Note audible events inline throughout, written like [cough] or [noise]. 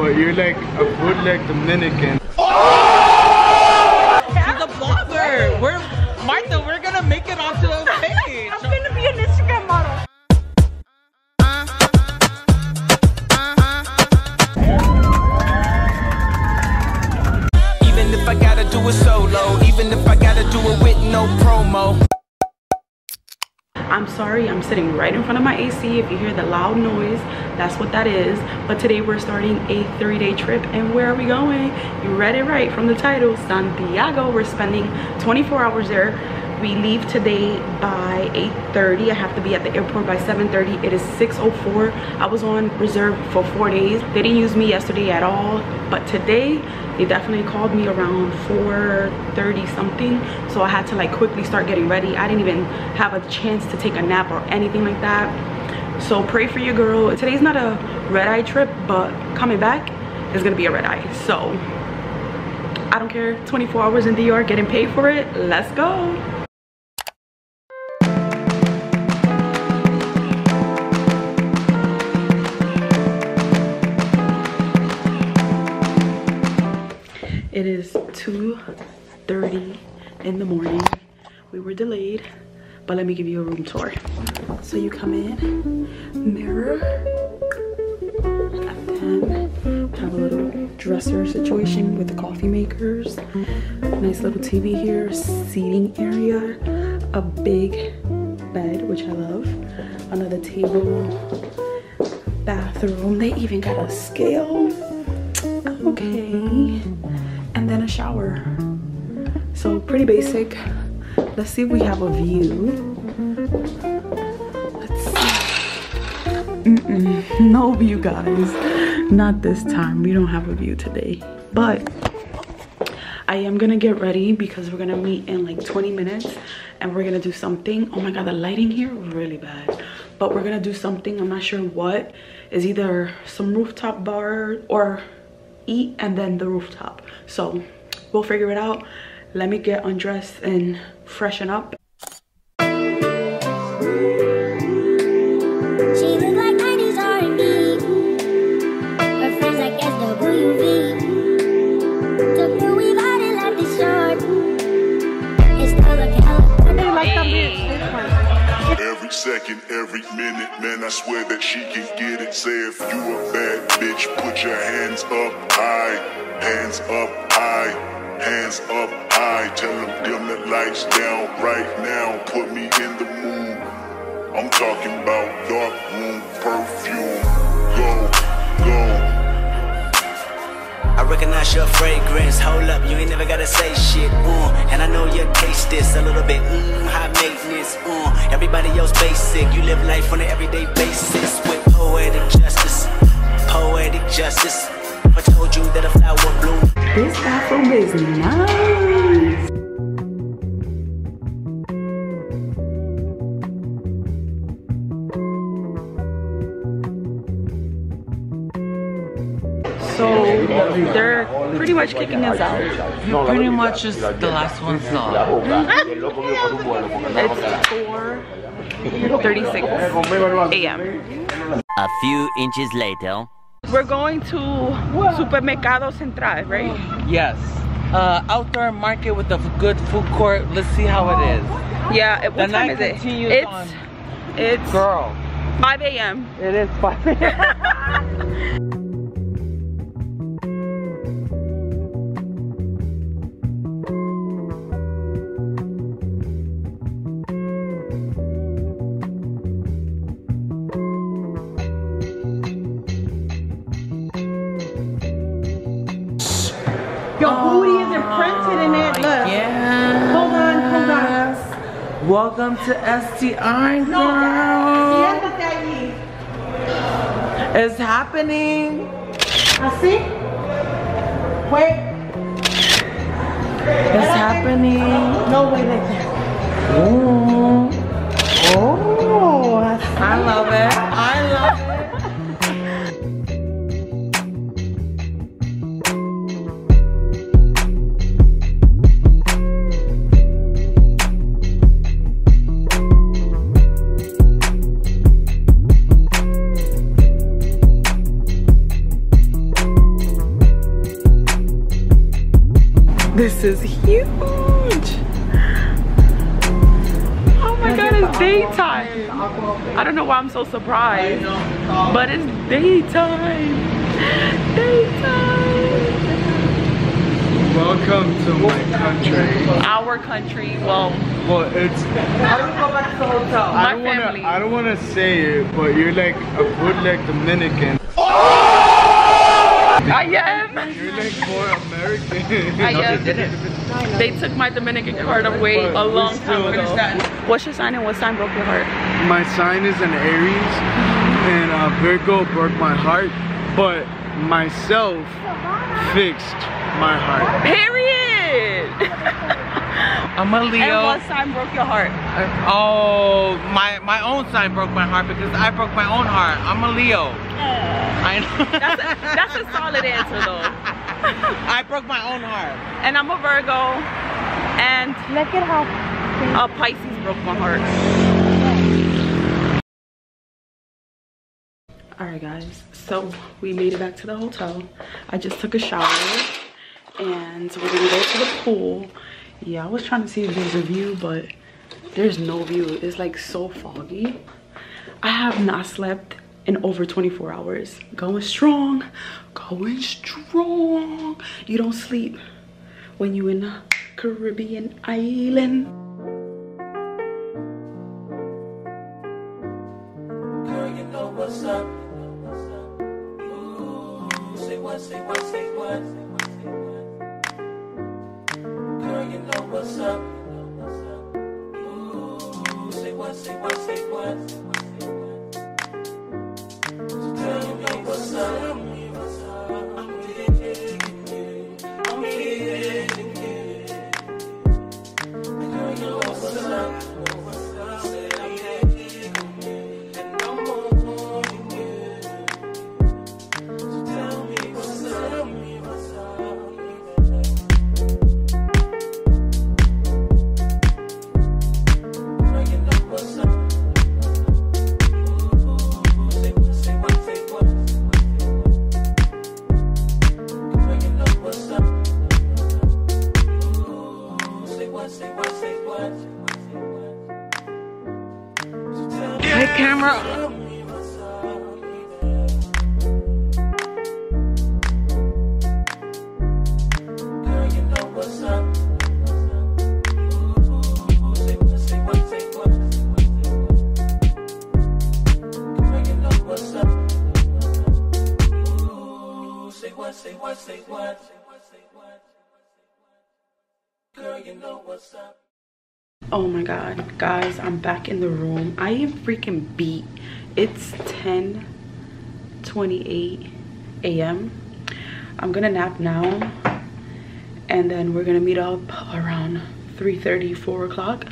but you're like a bootleg Dominican. She's sorry, I'm sitting right in front of my AC. If you hear the loud noise, that's what that is. But today we're starting a three-day trip. And where are we going? You read it right from the title, Santiago. We're spending 24 hours there. We leave today by 8.30. I have to be at the airport by 7.30. It is 6.04. I was on reserve for four days. They didn't use me yesterday at all. But today, they definitely called me around 4.30 something. So I had to like quickly start getting ready. I didn't even have a chance to take a nap or anything like that. So pray for your girl. Today's not a red-eye trip, but coming back is gonna be a red eye. So I don't care, 24 hours in DR, getting paid for it, let's go. It is 2.30 in the morning. We were delayed, but let me give you a room tour. So you come in, mirror, and then have a little dresser situation with the coffee makers. Nice little TV here, seating area, a big bed, which I love, another table, bathroom. They even got a scale. Okay then a shower. So pretty basic. Let's see if we have a view. Mm -mm, [laughs] no view guys. Not this time. We don't have a view today. But I am gonna get ready because we're gonna meet in like 20 minutes and we're gonna do something. Oh my god the lighting here really bad. But we're gonna do something. I'm not sure what. Is either some rooftop bar or eat and then the rooftop. So we'll figure it out. Let me get undressed and freshen up second, every minute, man, I swear that she can get it. Say if you a bad bitch, put your hands up high, hands up high, hands up high. Tell them dim the lights down right now, put me in the mood. I'm talking about dark room perfume. Go, go. I recognize your fragrance. Hold up, you ain't never gotta say shit. And This a little bit. Mmm, high maintenance. Uh, everybody else basic. You live life on an everyday basis with poetic justice. Poetic justice. I told you that a flower this bathroom is nice they're pretty much kicking us out Pretty much just the last one's not. it's 4:36 a.m. A few inches later. We're going to Supermercado Central, right? Yes. Uh, outdoor market with a good food court. Let's see how it is. Yeah. What The time night is it? It's on. it's Girl, 5 a.m. it is fun. [laughs] Your booty is imprinted in it. Look. yeah. Hold on, hold on. Welcome to STI, No, girl. siéntate allí. It's happening. I see. Wait. It's happening. No, way like that. Ooh. This is huge. Oh my god, it's daytime. I don't know why I'm so surprised, but it's daytime. Daytime. Welcome to my country. Our country, well, Well, it's. How do we go back to the hotel? I don't wanna. I don't wanna say it, but you're like a bootleg Dominican. Oh! I am. You're like more American. I am. They took my Dominican card away a long time ago. What's your sign and what sign broke your heart? My sign is an Aries, and uh, Virgo broke my heart, but myself fixed my heart. Period. I'm a Leo. and Leo. what sign broke your heart? Oh, my my own sign broke my heart because I broke my own heart. I'm a Leo. I know. That's a, that's a solid answer though. [laughs] I broke my own heart. And I'm a Virgo, and Look at how a Pisces broke my heart. Alright guys, so we made it back to the hotel. I just took a shower and we're gonna go to the pool. Yeah, I was trying to see if there's a view, but there's no view. It's like so foggy. I have not slept in over 24 hours. Going strong, going strong. You don't sleep when you in a Caribbean island. What's up. Ooh, say what, say what, say what. Back in the room. I am freaking beat. It's 10 28 a.m. I'm gonna nap now and then we're gonna meet up around 3 30, 4 o'clock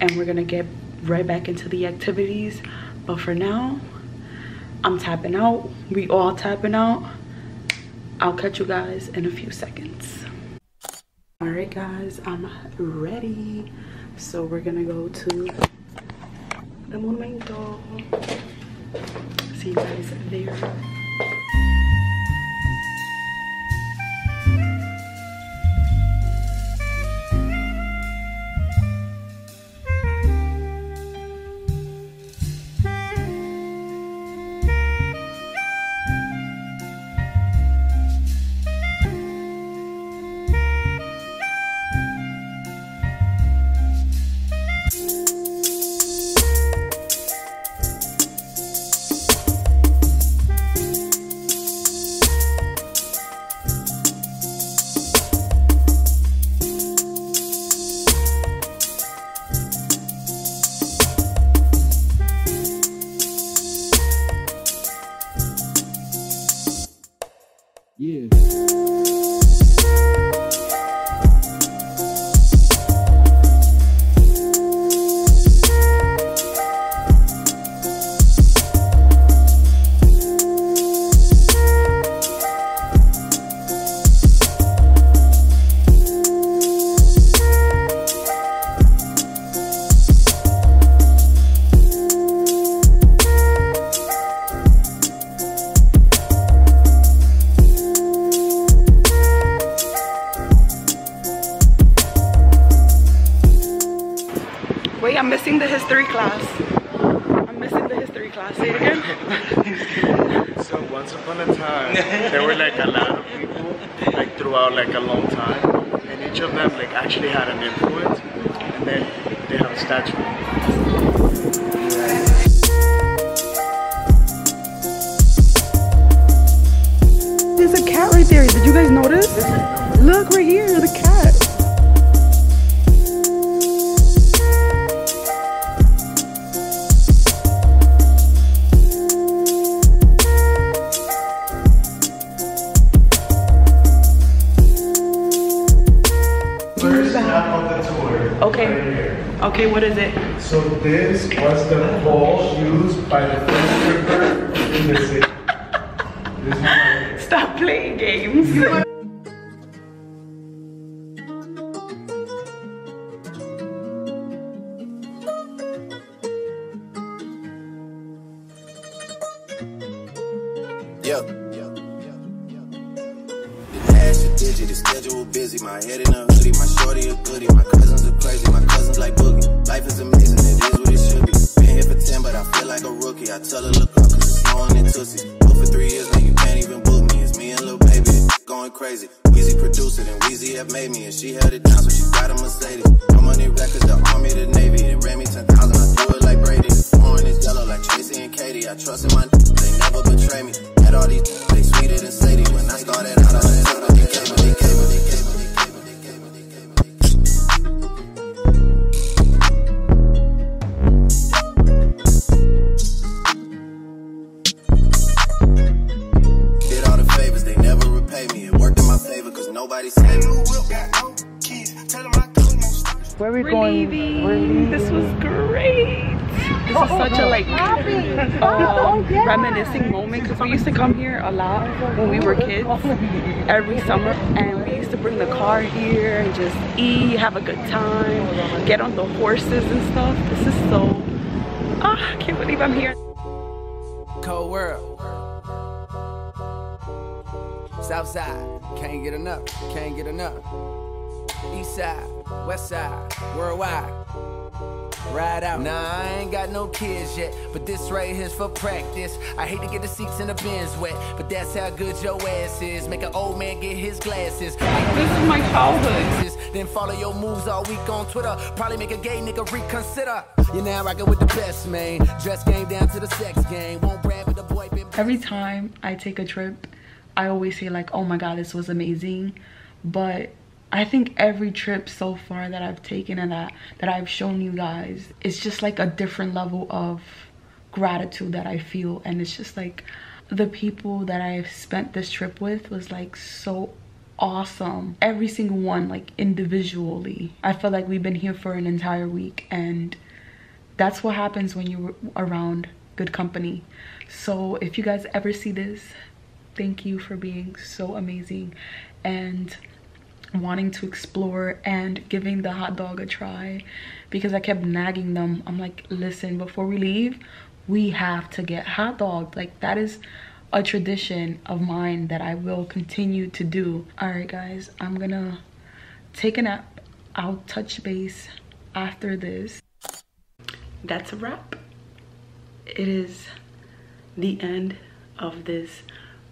and we're gonna get right back into the activities. But for now, I'm tapping out. We all tapping out. I'll catch you guys in a few seconds. All right, guys, I'm ready. So we're gonna go to the Monumento. See you guys there. Throughout like a long time, and each of them like actually had an influence, and then they have a statue. There's a cat right there. Did you guys notice? Look right here, the cat. The tour. Okay. Okay, what is it? So this was the pole used by the first tripper in the city. This one right. Stop playing games. [laughs] My head in a my shorty a goodie. My cousins are crazy, my cousins like boogie. Life is amazing, it is what it should be. Been here for 10, but I feel like a rookie. I tell her, look up, cause it's snowing in Tootsie. Booked for three years, now you can't even book me. It's me and Lil Baby, going crazy. Weezy produced it, and Weezy have made me. And she held it down, so she got a Mercedes. I'm on the records, the army, the navy. It ran me 10,000, I do it like Brady. Orange is yellow like Tracy and Katie. I trust in my they never betray me. Had all these they sweeter than Sadie. When I started out, I was reminiscing moment because we used to come here a lot when we were kids every summer and we used to bring the car here and just eat, have a good time, get on the horses and stuff. This is so, ah, I can't believe I'm here. Cold world. South side, can't get enough, can't get enough. East side, west side, worldwide. Ride out. Nah, I ain't got no kids yet, but this right here's for practice. I hate to get the seats in the bins wet, but that's how good your ass is. Make an old man get his glasses. This is my childhood. Then follow your moves all week on Twitter. Probably make a gay nigga reconsider. You're now rocking with the best, man. Dress game down to the sex game. Won't brag with the boy. Every time I take a trip, I always say like, oh my God, this was amazing. But I think every trip so far that I've taken and that, that I've shown you guys, it's just like a different level of gratitude that I feel. And it's just like the people that I've spent this trip with was like so awesome. Every single one, like individually. I feel like we've been here for an entire week and that's what happens when you're around good company. So if you guys ever see this, thank you for being so amazing and wanting to explore and giving the hot dog a try because I kept nagging them. I'm like, listen, before we leave, we have to get hot dogs. Like that is a tradition of mine that I will continue to do. All right, guys, I'm gonna take a nap. I'll touch base after this. That's a wrap. It is the end of this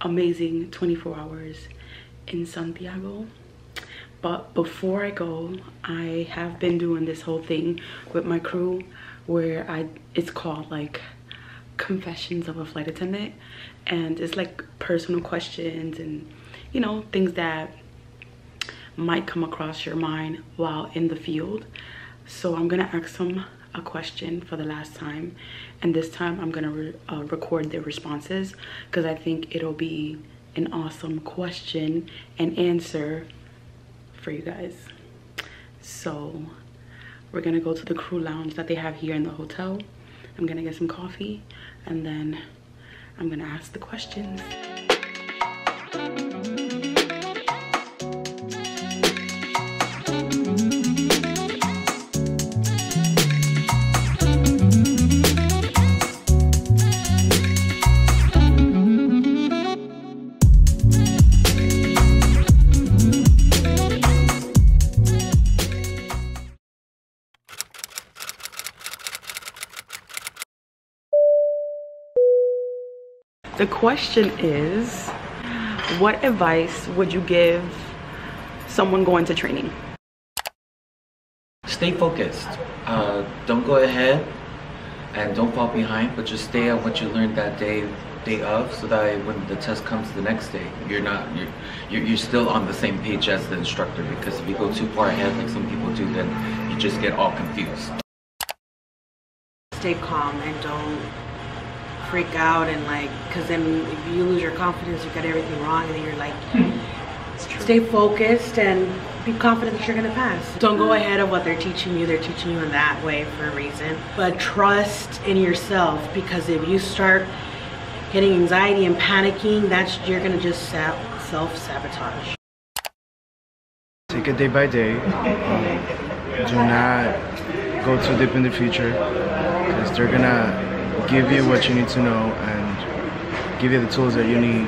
amazing 24 hours in Santiago. But before I go, I have been doing this whole thing with my crew where I it's called like confessions of a flight attendant. And it's like personal questions and you know things that might come across your mind while in the field. So i'm gonna ask them a question for the last time. And this time i'm gonna re uh, record their responses because i think it'll be an awesome question and answer for you guys. So we're gonna go to the crew lounge that they have here in the hotel. I'm gonna get some coffee and then i'm gonna ask the questions The question is, what advice would you give someone going to training? Stay focused. Uh, don't go ahead and don't fall behind, but just stay on what you learned that day day of so that when the test comes the next day you're not you're, you're you're still on the same page as the instructor because if you go too far ahead like some people do then you just get all confused stay calm and don't freak out and like because then if you lose your confidence you got everything wrong and then you're like stay focused and be confident that you're gonna pass. Don't go ahead of what they're teaching you. They're teaching you in that way for a reason. But trust in yourself because if you start getting anxiety and panicking that's you're gonna just self-sabotage. Take it day by day. Um, do not go too deep in the future because they're gonna give you what you need to know and give you the tools that you need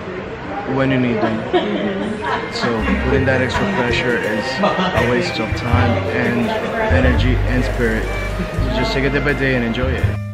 when you need them. Mm-hmm. So putting that extra pressure is a waste of time and energy and spirit. So just take it day by day and enjoy it.